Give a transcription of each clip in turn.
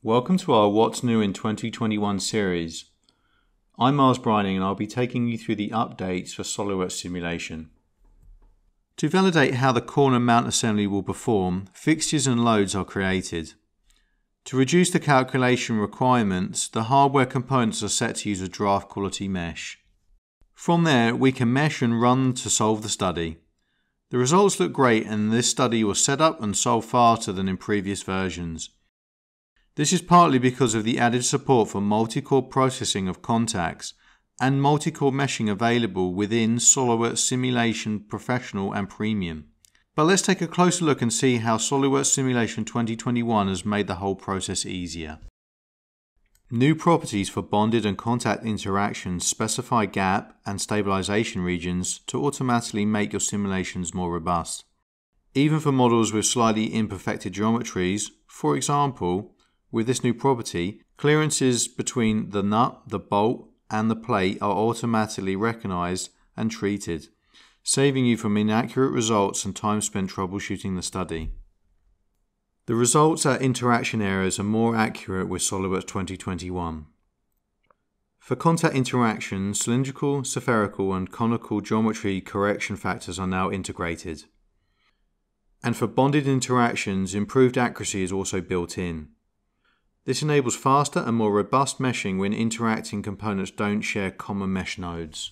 Welcome to our What's New in 2021 series. I'm Miles Brining and I'll be taking you through the updates for SOLIDWORKS simulation. To validate how the corner mount assembly will perform, fixtures and loads are created. To reduce the calculation requirements, the hardware components are set to use a draft quality mesh. From there, we can mesh and run to solve the study. The results look great and this study was set up and solved faster than in previous versions. This is partly because of the added support for multi-core processing of contacts and multi-core meshing available within SOLIDWORKS Simulation Professional and Premium. But let's take a closer look and see how SOLIDWORKS Simulation 2021 has made the whole process easier. New properties for bonded and contact interactions specify gap and stabilization regions to automatically make your simulations more robust. Even for models with slightly imperfected geometries, for example, with this new property, clearances between the nut, the bolt, and the plate are automatically recognized and treated, saving you from inaccurate results and time spent troubleshooting the study. The results at interaction errors are more accurate with SOLIDWORKS 2021. For contact interactions, cylindrical, spherical, and conical geometry correction factors are now integrated. And for bonded interactions, improved accuracy is also built in. This enables faster and more robust meshing when interacting components don't share common mesh nodes.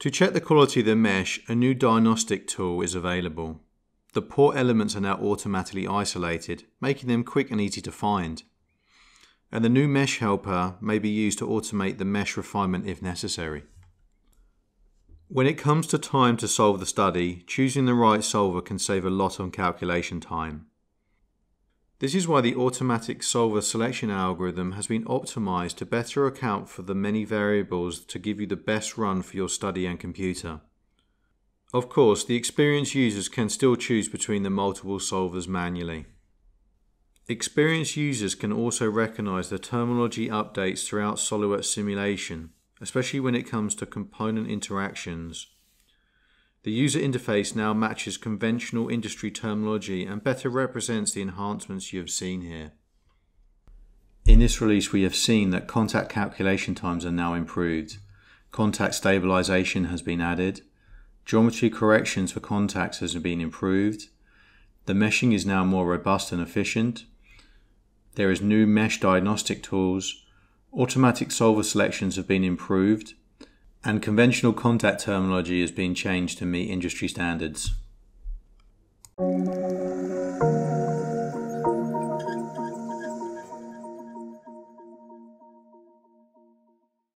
To check the quality of the mesh, a new diagnostic tool is available. The poor elements are now automatically isolated, making them quick and easy to find. And the new mesh helper may be used to automate the mesh refinement if necessary. When it comes to time to solve the study, choosing the right solver can save a lot on calculation time. This is why the automatic solver selection algorithm has been optimized to better account for the many variables to give you the best run for your study and computer. Of course, the experienced users can still choose between the multiple solvers manually. Experienced users can also recognize the terminology updates throughout SOLIDWORKS simulation, especially when it comes to component interactions the user interface now matches conventional industry terminology and better represents the enhancements you have seen here. In this release we have seen that contact calculation times are now improved, contact stabilization has been added, geometry corrections for contacts has been improved, the meshing is now more robust and efficient, there is new mesh diagnostic tools, automatic solver selections have been improved, and conventional contact terminology has been changed to meet industry standards.